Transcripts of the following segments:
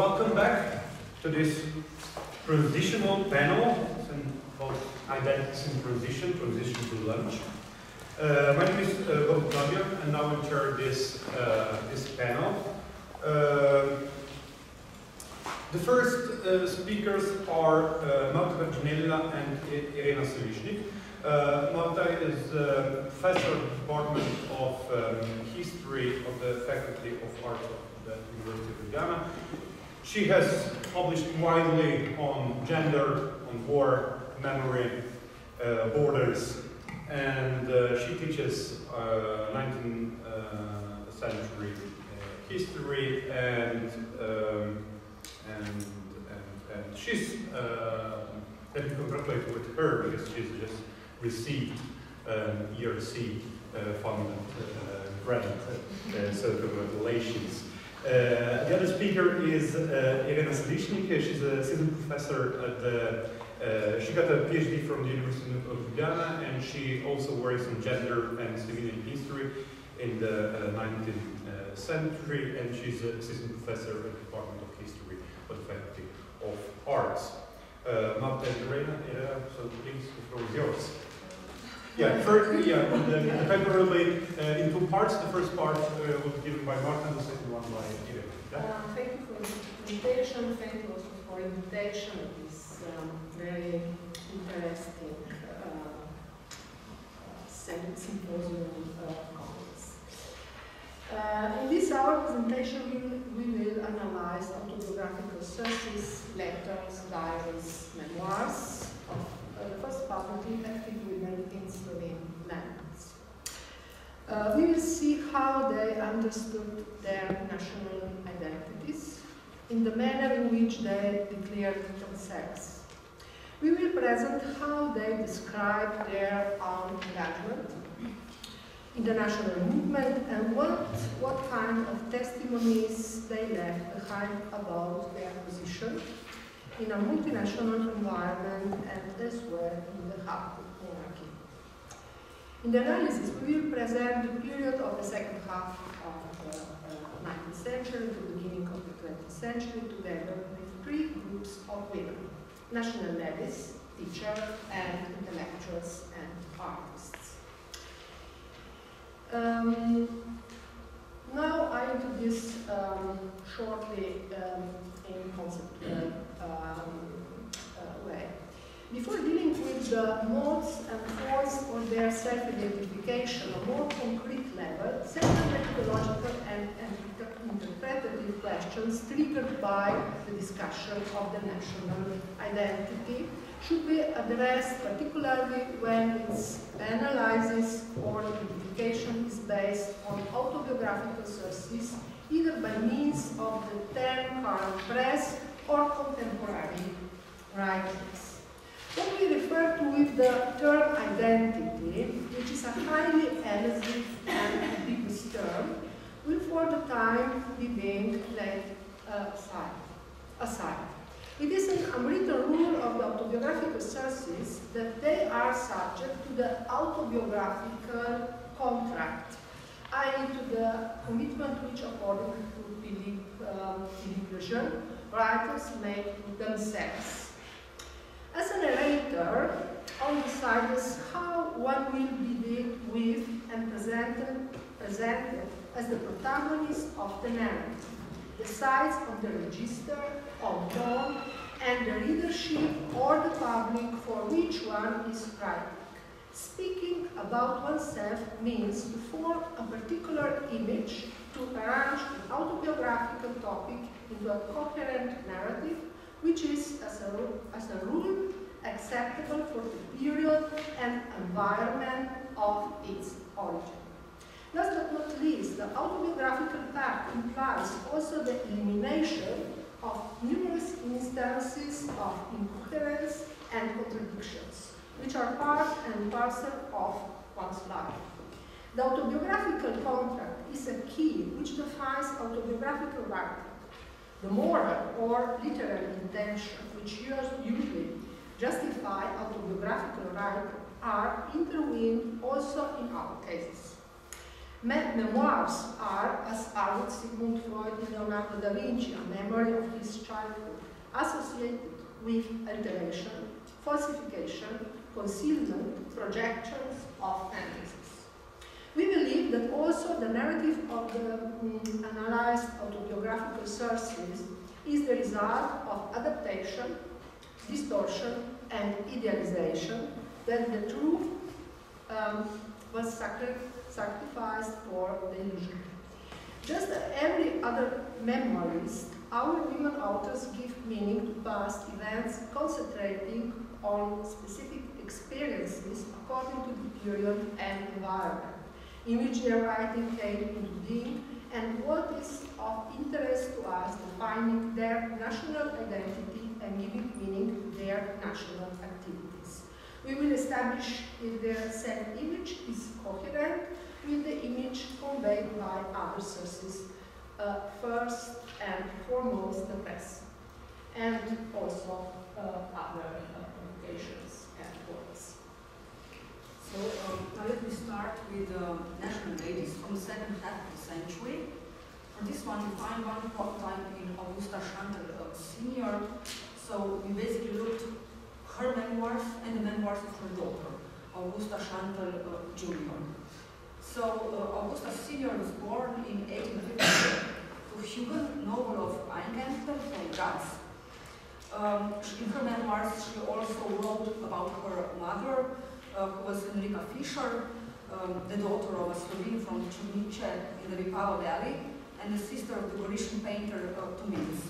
Welcome back to this transitional panel called Identities in Transition, Transition to Lunch. Uh, my name is uh, Bob Claudia, and I will chair this, uh, this panel. Uh, the first uh, speakers are uh, Marta and Irena Selišnik. Uh, is uh, professor of the Department of um, History of the Faculty of Arts of the University of Ljubljana. She has published widely on gender, on war, memory, uh, borders, and uh, she teaches 19th uh, century uh, history and, um, and, and, and, she's, let me congratulate with her because she's just received um, ERC uh, funded uh, grant, uh, so congratulations. Uh, the other speaker is uh, Irena Selišnik. She's a assistant professor at the, uh, she got a PhD from the University of Ljubljana and she also works on gender and civilian history in the 19th uh, century and she's an assistant professor at the Department of History of the Faculty of Arts. Uh, Marta and Irena, so please, the floor is yours. Yeah, first, yeah, the, the paper be uh, in two parts. The first part uh, be given by Martin, the second one by Ida. Yeah? Uh, thank you for the invitation. Thank you also for invitation this um, very interesting uh, symposium conference. Uh, in this our presentation, we, we will analyze autobiographical sources, letters, diaries, memoirs of the first publicly active women in Slovene lands. Uh, we will see how they understood their national identities in the manner in which they declared themselves. We will present how they describe their own engagement in the national movement and what, what kind of testimonies they left behind about their position in a multinational environment and elsewhere in the Habsburg monarchy. In the analysis, we will present the period of the second half of the uh, 19th century to the beginning of the 20th century together with three groups of women, national ladies, teachers, and intellectuals and artists. Um, now I introduce um, shortly um, in conceptual um, uh, way. Before dealing with the modes and forms of their self-identification on a more concrete level, several methodological and, and interpretative questions triggered by the discussion of the national identity should be addressed particularly when its analysis or identification is based on autobiographical sources, either by means of the term current press or contemporary writings. What we refer to with the term identity, which is a highly elusive and ambiguous term, will for the time be being laid uh, aside. aside. It is an unwritten rule of the autobiographical sources that they are subject to the autobiographical contract, i.e. to the commitment which, according to Philippe, um, Philippe Lejeune, writers make to themselves. As a narrator, one decides how one will be dealt with and presented, presented as the protagonist of the narrative, the decides on the register, on tone, and the readership or the public for which one is writing. Speaking about oneself means to form image, to arrange an autobiographical topic into a coherent narrative, which is, as a, as a rule, acceptable for the period and environment of its origin. Last but not least, the autobiographical part implies also the elimination of numerous instances of incoherence and contradictions, which are part and parcel of one's life. The autobiographical contract is a key which defines autobiographical writing. The moral or literary intention which usually justify autobiographical writing are intervened also in our cases. Memoirs are, as argued Sigmund Freud and Leonardo da Vinci, a memory of his childhood, associated with alteration, falsification, concealment, projections of fantasies. We believe that also the narrative of the mm, analyzed autobiographical sources is the result of adaptation, distortion, and idealization, that the truth um, was sacri- sacrificed for the illusion. Just every other memoirist, our women authors give meaning to past events, concentrating on specific experiences according to the period and environment their writing came into being and what is of interest to us defining their national identity and giving meaning to their national activities. We will establish if their self-image is coherent with the image conveyed by other sources, uh, first and foremost the press, and also uh, other uh, publications. So um, let me start with um, national ladies from the second half of the century. For this one, you find one prototype in Augusta Šantel uh, Senior. So we basically looked her memoirs and the memoirs of her daughter, Augusta Šantel uh, Jr. So uh, Augusta Senior was born in 1850 to Hugo, noble of Eingentel from Graz. Um, in her memoirs, she also wrote about her mother, uh, who was Enrica Fischer, um, the daughter of a Slovene from Črnice in the Vipava Valley, and the sister of the Galician painter uh, Tominc.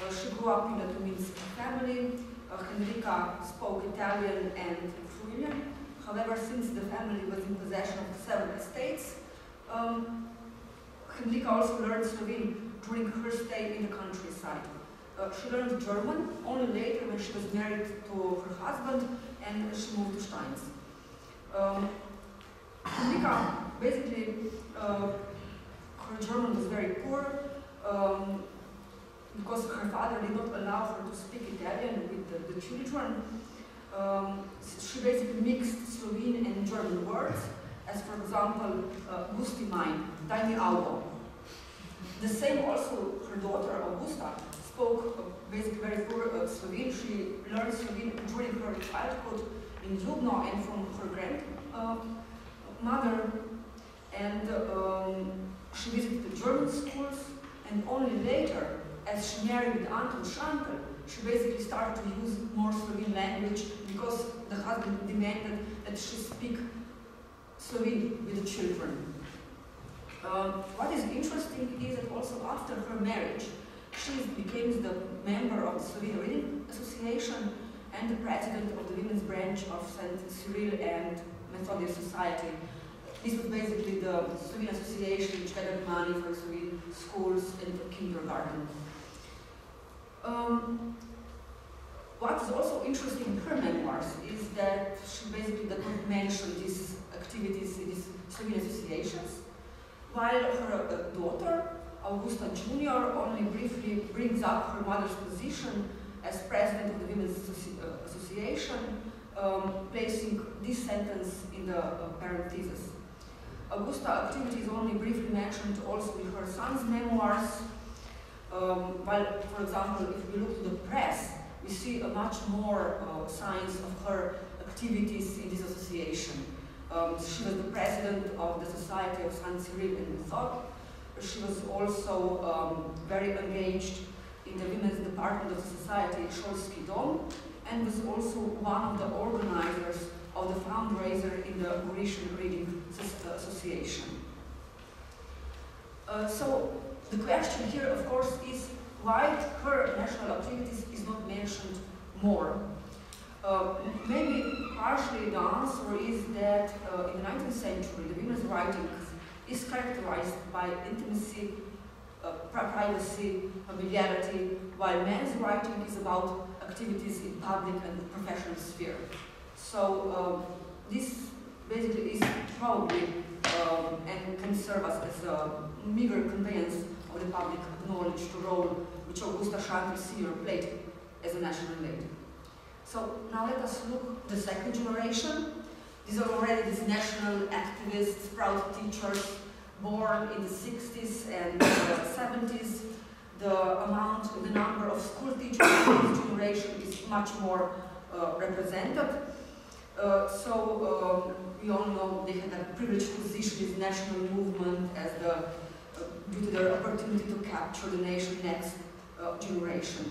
Uh, she grew up in a Tominc family. Uh, Henrika spoke Italian and Friulian. However, since the family was in possession of several estates, um, Henrika also learned Slovene during her stay in the countryside. Uh, she learned German only later when she was married to her husband and she moved to Steins. Um, Henrika, basically, uh, her German was very poor um, because her father did not allow her to speak Italian with the, the children. Um, she basically mixed Slovene and German words, as for example, uh, gusti mine, mi auto. The same also her daughter Augusta spoke basically very poor uh, Slovene. She learned Slovene during her childhood in Ljubno and from her grandmother. and um, she visited the German schools. And only later, as she married Anton Schankel, she basically started to use more Slovene language because the husband demanded that she speak Slovene with the children. Um, what is interesting is that also after her marriage, she became the member of the Slovene Reading Association and the president of the women's branch of St. Cyril and Methodius Society. This was basically the Slovene association which gathered money for Slovene schools and kindergarten. Um, what is also interesting in her memoirs is that she basically does not mention these activities in these Slovene associations, while her uh, daughter, Augusta Jr., only briefly brings up her mother's position as president of the Women's uh, Association, um, placing this sentence in the uh, parenthesis. Augusta activity is only briefly mentioned also in her son's memoirs, um, while, for example, if we look to the press, we see a much more uh, signs of her activities in this association. Um, she was the president of the Society of San Cyril and Method. She was also um, very engaged in the women's department of the society, Šolski Dom, and was also one of the organizers of the fundraiser in the Mauritian Reading Association. Uh, so the question here, of course, is why her national activities is not mentioned more. Uh, maybe partially the answer is that uh, in the 19th century, the women's writing is characterized by intimacy, uh, privacy, familiarity, while men's writing is about activities in public and professional sphere. So um, this basically is probably um, and can serve us as a meager conveyance of the public acknowledged role which Augusta Šantel Sr. played as a national lady. So now let us look the second generation. These are already these national activists, proud teachers, born in the 60s and uh, 70s. The amount, the number of school teachers in this generation is much more uh, represented. Uh, so um, we all know they had a privileged position in the national movement as the, uh, due to their opportunity to capture the nation next uh, generation.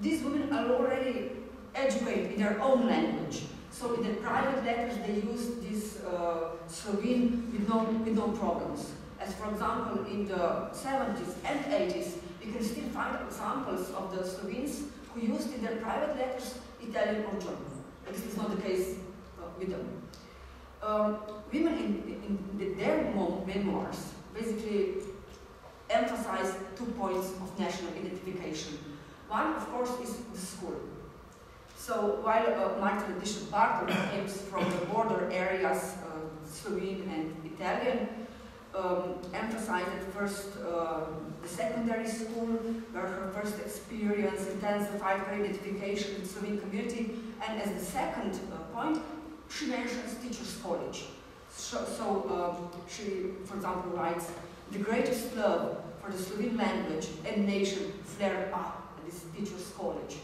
These women are already educated in their own language. So in their private letters they use this uh, Slovene with no, with no problems. As for example, in the 70s and 80s, you can still find examples of the Slovenes who used in their private letters Italian or German. This is not the case uh, with them. Um, women in, in the, their memoirs basically emphasize two points of national identification. One, of course, is the school. So while uh, Marta Bishop Bartol comes from the border areas, uh, Slovene and Italian, um, emphasized first uh, the secondary school, where her first experience intensified her identification with Slovene community, and as the second uh, point, she mentions teachers' college. So, so um, she, for example, writes, the greatest love for the Slovene language and nation flared up at this teachers' college.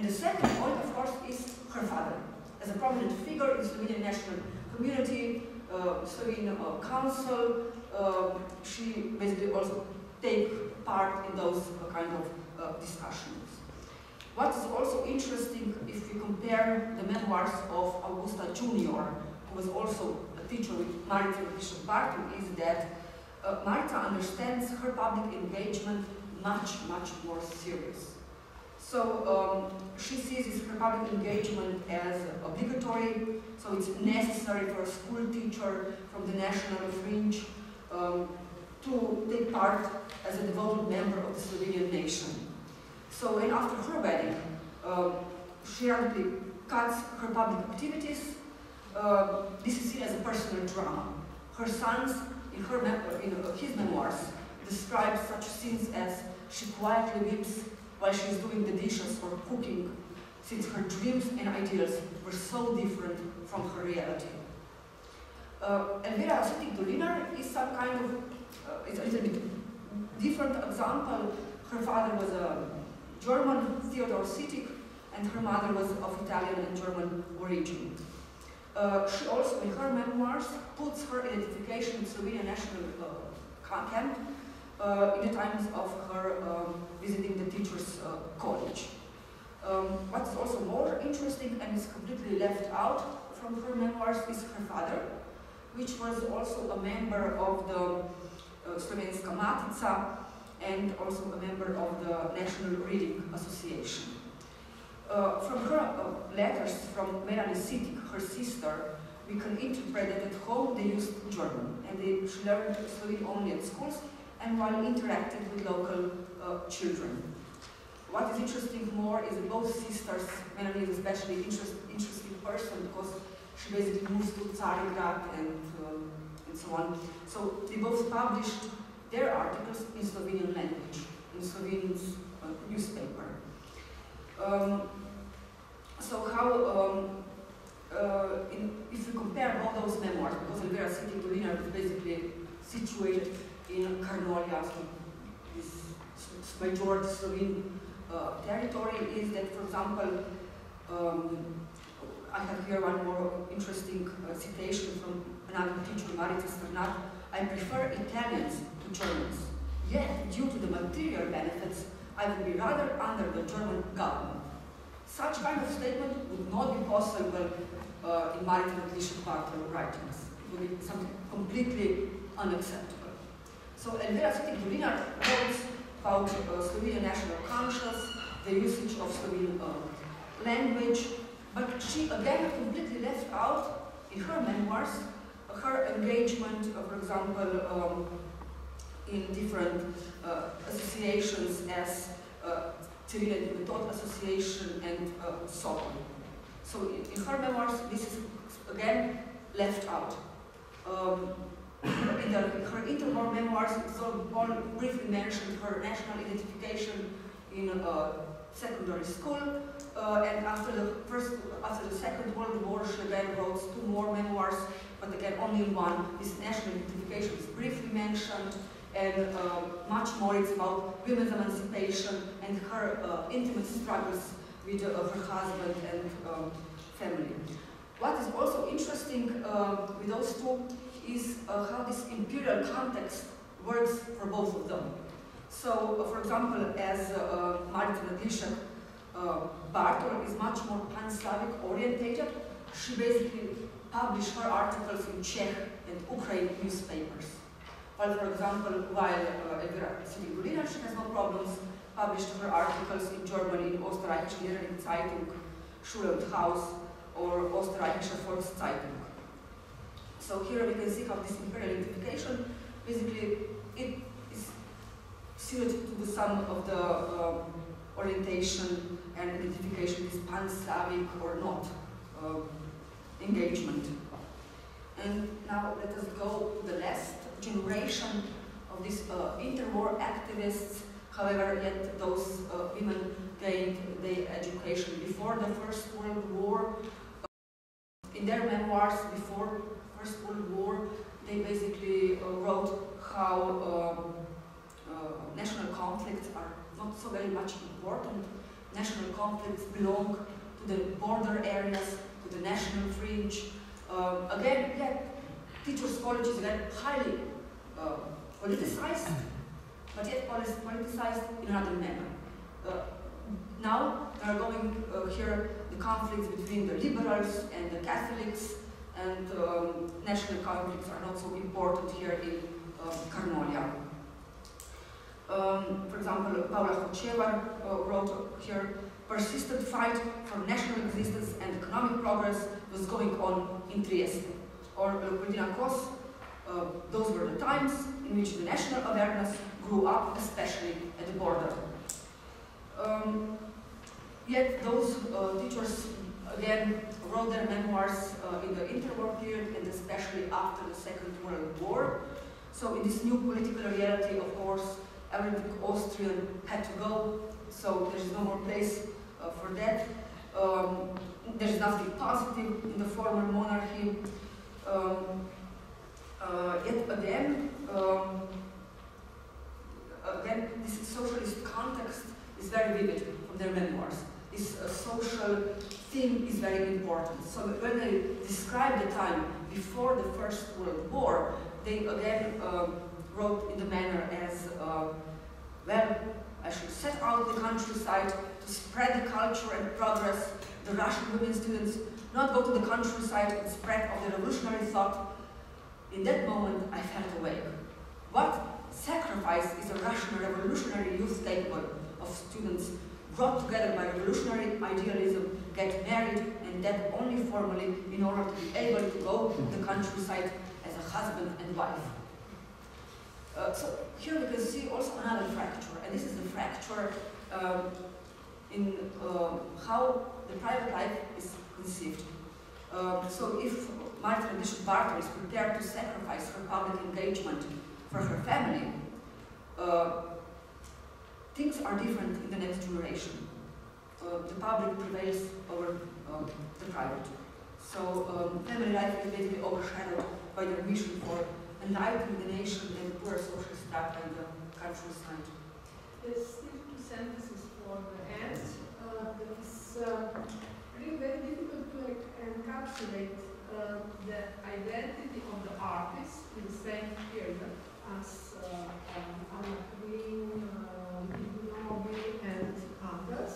And the second point, of course, is her father. As a prominent figure in Slovenian national community, uh, uh, council, uh, she basically also take part in those uh, kind of uh, discussions. What is also interesting, if you compare the memoirs of Augusta Jr., who was also a teacher with Marica Bishop Bartol, is that uh, Marta understands her public engagement much, much more serious. So um, she sees this public engagement as obligatory, so it's necessary for a school teacher from the national fringe um, to take part as a devoted member of the Slovenian nation. So, and after her wedding, um, she rapidly cuts her public activities. Uh, this is seen as a personal drama. Her sons, in, her in his memoirs, describe such scenes as she quietly weeps while she's doing the dishes or cooking, since her dreams and ideals were so different from her reality. Uh, Elvira Sittig Dolinar is some kind of, uh, it's a bit different example. Her father was a German, Theodore Sittig, and her mother was of Italian and German origin. Uh, she also, in her memoirs, puts her identification with Slovenian national uh, camp in the times of her um, visiting the teachers' uh, college. Um, what's also more interesting and is completely left out from her memoirs is her father, which was also a member of the uh, Slovenska Matica and also a member of the National Reading Association. Uh, from her uh, letters from Melanie Sittig, her sister, we can interpret that at home they used German and they, learned Slovene only at schools and while interacting with local uh, children. What is interesting more is that both sisters, Melanie is especially interest, interesting person because she basically moves to Carigrad and, um, and so on. So they both published their articles in Slovenian language, in Slovenian uh, newspaper. Um, Carniola, so this majority Slovene uh, territory, is that, for example, um, I have here one more interesting uh, citation from another teacher, Marita Sternat. I prefer Italians to Germans. Yet, due to the material benefits, I would be rather under the German government. Such kind of statement would not be possible uh, in Marica Bishop writings. It would be something completely unacceptable. So Elvira Sittig Dolinar wrote about uh, Slovenian national conscience, the usage of Slovene uh, language, but she again completely left out in her memoirs her engagement, uh, for example, um, in different uh, associations as uh, Method Association and uh, on. So in, in, her memoirs, this is again left out. Um, in, the, her interwar memoirs, so briefly mentioned her national identification in a secondary school, uh, and after the first, after the Second World War, she again wrote two more memoirs, but again only one. This national identification is briefly mentioned, and uh, much more it's about women's emancipation and her uh, intimate struggles with uh, her husband and um, family. What is also interesting uh, with those two is uh, how this imperial context works for both of them. So, uh, for example, as uh, Marica Nadlišek, uh, Bartol is much more pan-Slavic orientated. She basically published her articles in Czech and Ukraine newspapers. While, for example, while uh, Elvira Sigurina, she has no problems, published her articles in Germany in Österreichische Zeitung, Schule und Haus, or Österreichische Volkszeitung. So here we can see how this imperial identification, basically, it is suited to some of the um, orientation and identification is pan-Slavic or not uh, engagement. And now let us go to the last generation of these uh, interwar activists. However, yet those uh, women gained their education before the First World War. In their memoirs before First World War, they basically uh, wrote how um, uh, national conflicts are not so very much important. National conflicts belong to the border areas, to the national fringe. Um, again, yeah, teachers' colleges again highly uh, politicized, but yet polit- politicized in another manner. Uh, now there are going uh, here the conflicts between the liberals and the Catholics, and um, national conflicts are not so important here in uh, Carniola. Um, for example, Paula Hocevar uh, wrote here, persistent fight for national existence and economic progress was going on in Trieste. Or Leopoldina Kos, uh, those were the times in which the national awareness grew up, especially at the border. Um, yet those uh, teachers, again, wrote their memoirs uh, in the interwar period and especially after the Second World War. So in this new political reality, of course, everything Austrian had to go, so there's no more place uh, for that. Um, there's nothing positive in the former monarchy. Um, uh, yet again, um, again, this socialist context is very vivid from their memoirs. This uh, social theme is very important. So when they describe the time before the First World War, they again um, wrote in the manner as, uh, well, I should set out the countryside to spread the culture and progress. The Russian women students not go to the countryside and spread of the revolutionary thought. In that moment, I felt awake. What sacrifice is a Russian revolutionary youth capable of students brought together by revolutionary idealism, get married, and that only formally in order to be able to go to the countryside as a husband and wife. Uh, so here we can see also another fracture, and this is the fracture um, in uh, how the private life is conceived. Um, so if Martin Bishop Bartol is prepared to sacrifice her public engagement for her family, uh, things are different in the next generation. Uh, the public prevails over um, the private. So um, family life is basically overshadowed by the mission for enlightening the nation and the poor social strata in the countryside. There's still two sentences for the end. Uh, is uh, really very difficult to encapsulate uh, the identity of the artist in the same period as uh, um, Anna Green, uh, Novi, and others.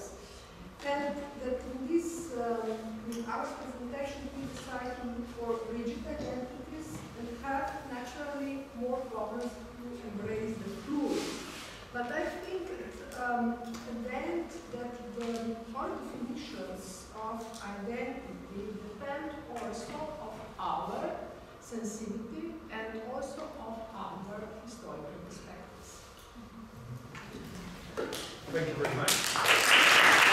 And that in this, in our presentation, we decided to look for rigid identities and have naturally more problems to embrace the fluid. But I think um, then that the hard definitions of identity depend also of our sensibility and also of our historical perspectives. Thank you very much.